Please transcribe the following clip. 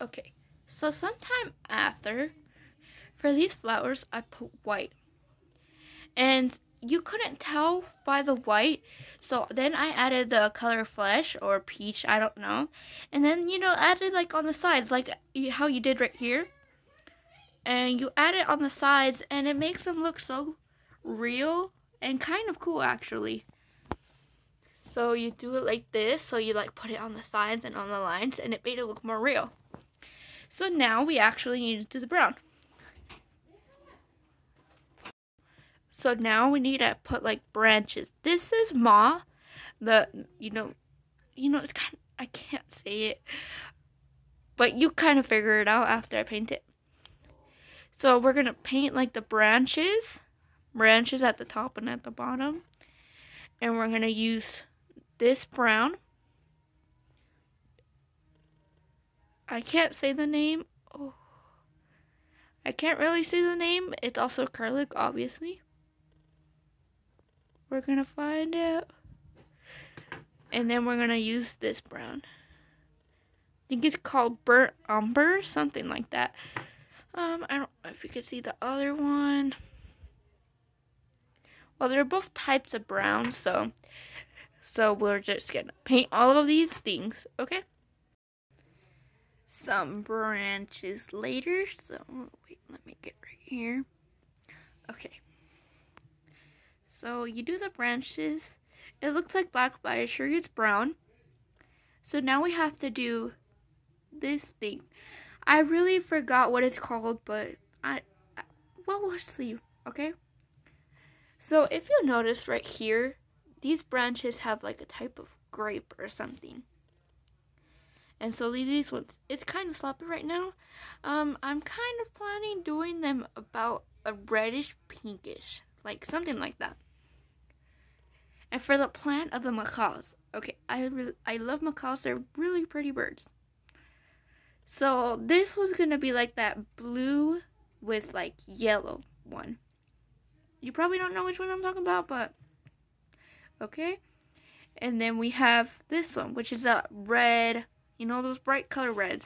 Okay, so sometime after, for these flowers, I put white. And you couldn't tell by the white, so then I added the color flesh or peach, I don't know. And then, you know, added like on the sides, like how you did right here. And you add it on the sides, and it makes them look so real and kind of cool, actually. So you do it like this, so you like put it on the sides and on the lines, and it made it look more real. So now we actually need to do the brown. So now we need to put like branches. This is Ma, the, you know, you know, it's kind of, I can't say it, but you kind of figure it out after I paint it. So we're going to paint like the branches, branches at the top and at the bottom. And we're going to use this brown. I can't say the name. Oh. I can't really say the name. It's also acrylic, obviously. We're gonna find out. And then we're gonna use this brown. I think it's called burnt umber, something like that. Um, I don't know if you can see the other one. Well, they're both types of brown, so so we're just gonna paint all of these things, okay? Some branches later, so wait, let me get right here. Okay. So you do the branches. It looks like black, but I you it's brown. So now we have to do this thing. I really forgot what it's called, but I, I well, we'll see, okay? So if you notice right here, these branches have like a type of grape or something. And so these ones, it's kind of sloppy right now. Um, I'm kind of planning doing them about a reddish pinkish, like something like that. And for the plant of the macaws, okay, I really, I love macaws. They're really pretty birds. So this one's gonna be like that blue with like yellow one. You probably don't know which one I'm talking about, but okay. And then we have this one, which is a red, you know those bright color reds.